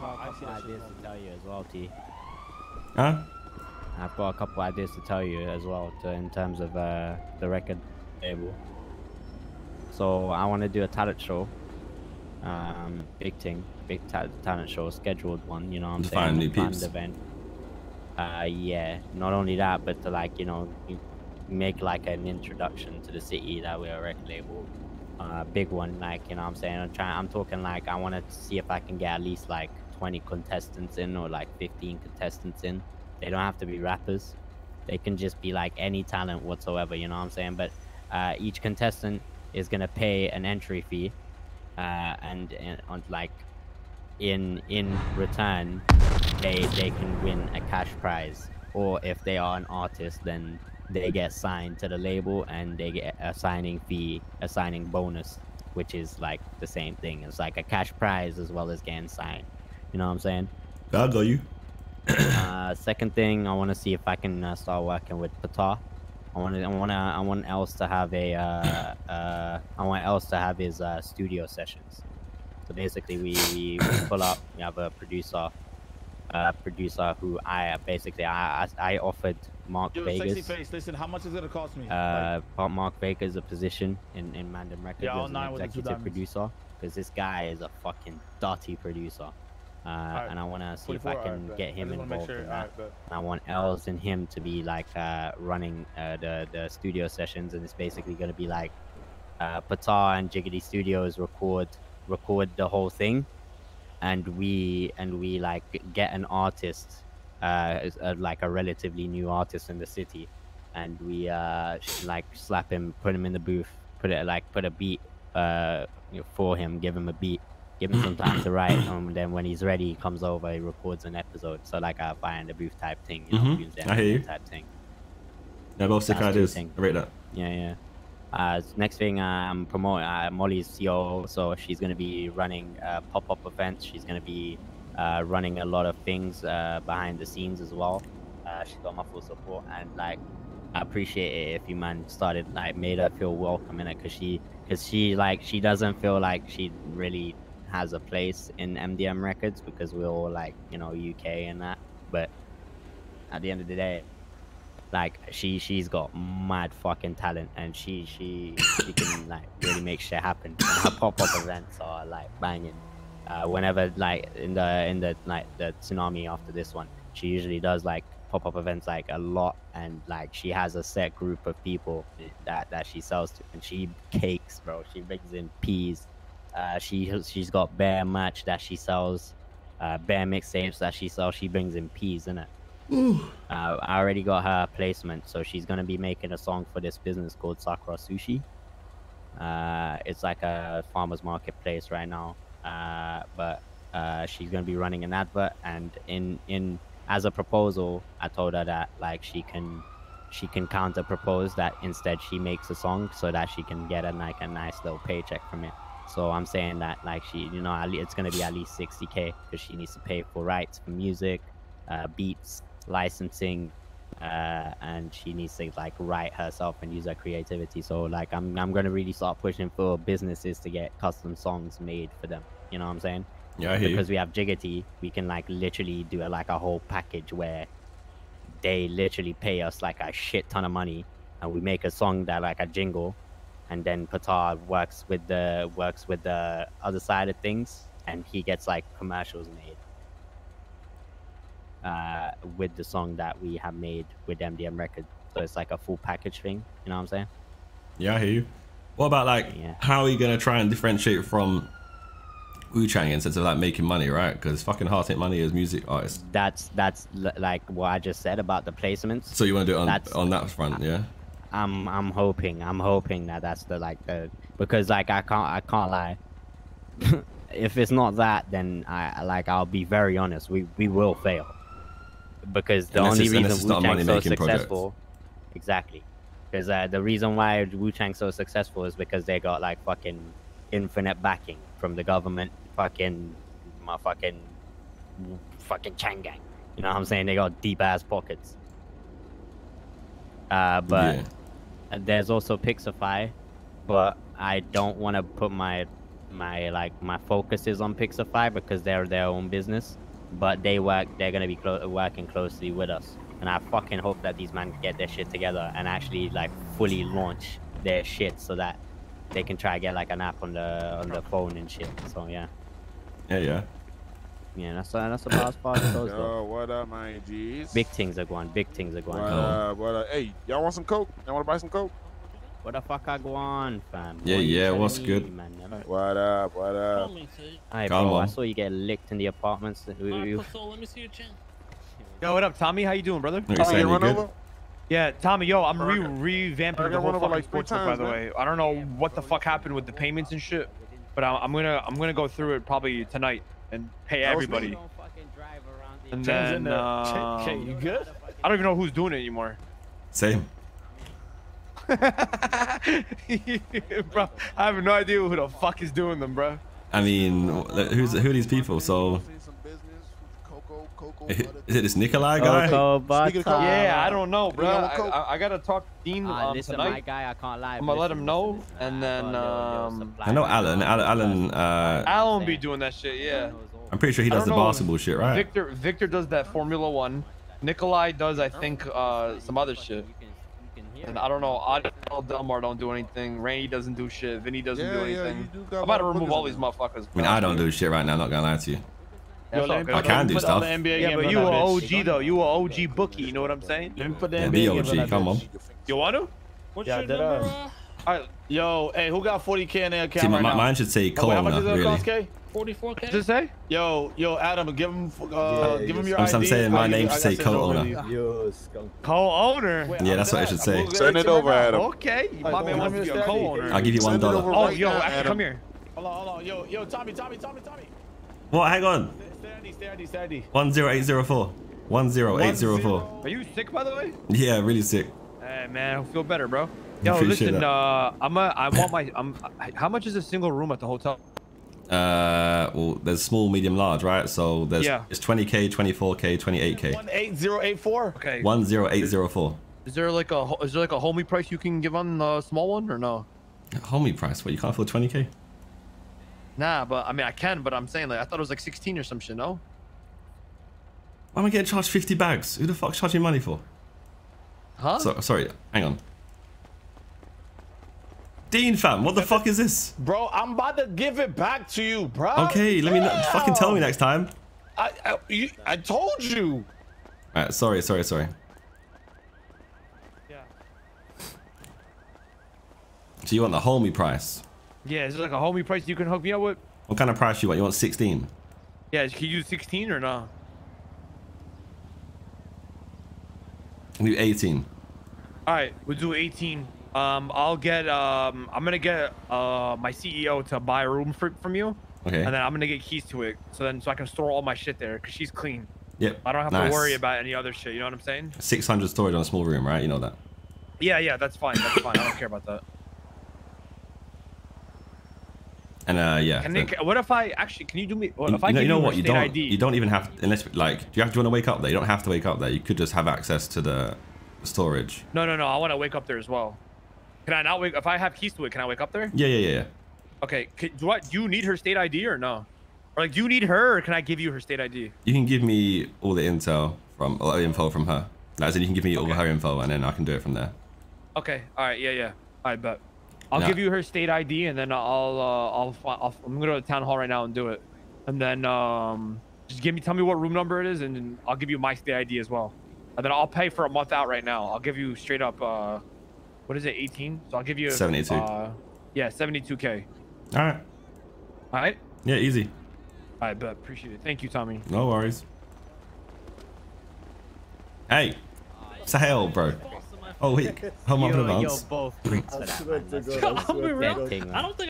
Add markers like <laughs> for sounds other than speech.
got a couple ideas to tell you as well, T. Huh? I've got a couple ideas to tell you as well to, in terms of uh, the record label. So I want to do a talent show. Um, big thing, big ta- talent show, scheduled one. You know, what I'm To saying find new a planned peeps. event. Uh, yeah. Not only that, but to like you know, make like an introduction to the city that we're a record label. Uh, big one, like you know, what I'm saying I'm trying. I'm talking like I want to see if I can get at least like 20 contestants in or like 15 contestants in. They don't have to be rappers. They can just be like any talent whatsoever, you know what I'm saying? But uh, each contestant is gonna pay an entry fee, uh, and, and on like in in return, they they can win a cash prize. Or if they are an artist, then they get signed to the label and they get a signing fee, a signing bonus, which is like the same thing. It's like a cash prize as well as getting signed. You know what I'm saying? I got you. uh, second thing, I want to see if I can uh, start working with Patar. I want to, I want to, I want else to have a, uh, uh, I want else to have his uh, studio sessions. So basically, we, we, we pull up. We have a producer, uh, producer who I basically I I, I offered Mark Yo, sexy face. Listen, how much is it gonna cost me? Uh, Mark- Mark Vegas a position in in Mandem Records Yeah, as an nine with the two executive producer because this guy is a fucking dirty producer. Uh, and I want to see if I can alright, bet. get him just wanna make involved sure, in that. alright, bet. I want Els and him to be like uh, running uh, the the studio sessions, and it's basically going to be like uh, Patar and Jiggity Studios record record the whole thing, and we and we like get an artist, uh, uh, like a relatively new artist in the city, and we uh, like slap him, put him in the booth, put it like put a beat uh, you know, for him, give him a beat. Give him some time to write, and then when he's ready, he comes over, he records an episode. So like a fire in the booth type thing, you know, Mhm, Tuesday I hear you. type thing. Yeah, both sick ideas. I rate that. Yeah, yeah. Uh, next thing, uh, I'm promoting uh, Molly's CEO, so she's gonna be running uh, pop-up events. She's gonna be uh, running a lot of things uh, behind the scenes as well. Uh, she's got my full support, and like, I appreciate it if you man started like made her feel welcome in it, cause she, cause she like she doesn't feel like she really has a place in MDM Records because we're all like you know UK and that, but at the end of the day, like she she's got mad fucking talent and she she she can <coughs> like really make shit happen. And her pop up events are like banging. Uh, whenever like in the in the like the tsunami after this one, she usually does like pop up events like a lot and like she has a set group of people that that she sells to and she cakes, bro. She brings in peas. Uh, she she's got bear merch that she sells, uh, bare mixtapes that she sells. She brings in peas in it. Uh, I already got her placement, so she's gonna be making a song for this business called Sakura Sushi. Uh, it's like a farmers marketplace right now, uh, but uh, she's gonna be running an advert, and in in as a proposal, I told her that like she can she can counter propose that instead she makes a song so that she can get a like a nice little paycheck from it. So I'm saying that like she, you know, it's gonna be at least 60k because she needs to pay for rights for music, uh, beats, licensing, uh, and she needs to like write herself and use her creativity. So like I'm I'm gonna really start pushing for businesses to get custom songs made for them. You know what I'm saying? Yeah, I hear you. because we have Jiggity, we can like literally do a, like a whole package where they literally pay us like a shit ton of money, and we make a song that like a jingle, and then Patar works with the works with the other side of things, and he gets like commercials made uh, with the song that we have made with MDM Records. So it's like a full package thing. You know what I'm saying? Yeah, I hear you. What about like Yeah. how are you gonna try and differentiate from Wu Chang in sense of like making money, right? Because it's fucking hard to make money as music artists. That's that's l- like what I just said about the placements. So you want to do it on on that front, yeah? I'm I'm hoping I'm hoping that that's the like the because like I can't I can't lie. <laughs> if it's not that, then I like I'll be very honest. We we will fail because the only reason Wu Chang's so money-making project. successful, exactly, because uh, the reason why Wu Chang's so successful is because they got like fucking infinite backing from the government, fucking my fucking fucking Chang gang. You know what I'm saying? They got deep ass pockets. Uh, but Yeah. And there's also Pixify, but I don't want to put my my like my focus is on Pixify because they're their own business, but they work. They're gonna be clo- working closely with us, and I fucking hope that these men get their shit together and actually like fully launch their shit so that they can try to get like an app on the on the phone and shit. So yeah, Yeah, yeah. Yeah. That's that's about as far as it goes though. Yo, what up, my G's? Big things are going. Big things are going. What up, what up? Hey, y'all want some coke? Y'all want to buy some coke? What the fuck I go on, fam? Yeah, What yeah, what's me, good? Man? Never- What up, what up? Hey, Come bro, I saw you get licked in the apartments. You- you- let me see your chin. Yo, what up, Tommy? How you doing, brother? What you Oh, you You run good? over? Yeah, Tommy, yo, I'm re revamping the whole run over fucking like three sports book, by the man. way. I don't know what the fuck happened with the payments and shit, but I'm, I'm gonna I'm gonna go through it probably tonight and pay That was me. everybody. And then there. um, Ch- Ch- you good? I don't even know who's doing it anymore. Same. <laughs> bro, I have no idea who the fuck is doing them, bro. I mean, who's who are these people? So Some business, cocoa, cocoa, is it this Nikolai guy? Cocoa speaking of butter. Uh, yeah, I don't know, bro. you know, I, I, I gotta talk to Dean um, listen, my tonight. guy, I can't lie. I'ma let him know, and then, got a little- little um, I know. Alan. Alan. Alan uh, Alan be doing that shit, yeah. I'm pretty sure he does the don't know. basketball shit, right? Victor Victor does that Formula One. Nikolai does, I think, uh, some other shit. You can- you can And. I don't know. Adel Delmar don't do anything. Randy doesn't do shit. Vinny doesn't Yeah, do anything. you do I'm about to a lot of remove all these motherfuckers. I mean, I don't do shit right now. Not gonna lie to you. That's all let me good. I can do put stuff. the NBA Yeah, but you that a bitch. OG though. You a OG bookie. You know what I'm saying? Let me put the Yeah, NBA the OG, on that come on. You want to? What's Yeah, your that number? ass. Uh, All right. Yo, hey, who got 40k in their account See, my, right my, now? mine should say Oh, wait, how much is really. cost, K? 44k. What's it say? Yo, yo, Adam, give him, uh, give him your I'm- ID. I'm saying my name should say gotta send it over co-owner. Co-owner. Yeah, that's what I should say. gonna Send it over. Adam. Okay. My man oh, wants to be a co-owner. I'll give you one Send it dollar. over Oh, yo, actually, Adam. come here. Hold on, hold on. Yo, yo, Tommy, Tommy, Tommy, Tommy. What? Hang on. Zero eight zero four. Are you sick, by the way? Yeah, really sick. Hey man, I feel better, bro. Yo, Appreciate listen, that. uh, I'm a, I want my, I'm, how much is a single room at the hotel? Uh, well, there's small, medium, large, right? So there's Yeah. it's 20k, 24k, 28k. 18084. Okay. One zero eight zero four. Is there like a, is there like a homie price you can give on the small one or no? Homie price. What? You can't afford 20k? Nah, but I mean I can, but I'm saying like I thought it was like 16 or some shit. No. Why am I getting charged 50 bags? Who the fuck's charging money for? Huh? So, sorry, hang on. Dean fam, what the fuck is this? Bro, I'm about to give it back to you, bro. Okay, let me know, fucking tell me next time. I, I, you, I told you. Alright, sorry, sorry, sorry. Yeah. So you want the homie price? Yeah, is there like a homie price you can hook me up with? What kind of price you want? You want 16? Yeah, can you do 16 or not? Can do 18. All right, we'll do 18. Um, I'll get um, I'm gonna get uh my CEO to buy a room for, from you, Okay. and then I'm gonna get keys to it, so then so I can store all my shit there, cause she's clean. Yep. I don't have nice. to worry about any other shit. You know what I'm saying? 600 storage on a small room, right? You know that. Yeah, yeah, that's fine. That's fine. I don't care about that. And uh, yeah. Can the- Nick, what if I actually? Can you do me? What you, if I you know, give you know what? You don't. ID? You don't even have unless like. Do you have? Do you want to wake up there? You don't have to wake up there. You could just have access to the storage. No, no, no. I want to wake up there as well. Can I not wake? If I have keys to it, can I wake up there? Yeah, yeah, yeah, yeah. Okay. Can, do I? Do you need her state ID or no? Or like, do you need her, or can I give you her state ID? You can give me all the intel from all the info from her. Like, as in you can give me all her info, and then I can do it from there. Okay. All right. Yeah, yeah. All right, bet. I'll give you her state ID, and then I'll, uh, I'll, I'll, I'm gonna go to the town hall right now and do it. And then, um, just give me, tell me what room number it is, and I'll give you my state ID as well. And then I'll pay for a month out right now. I'll give you straight up, uh, what is it, 18? So I'll give you 72. Uh, yeah, 72k. All right. All right. Yeah, easy. All right, bet. Appreciate it. Thank you, Tommy. No worries. Hey, Sahel, bro. Oh wait, <laughs> hold on, put it Yo, on. yo, both freaks for that, man. That's I'm be real. dead thing, I don't think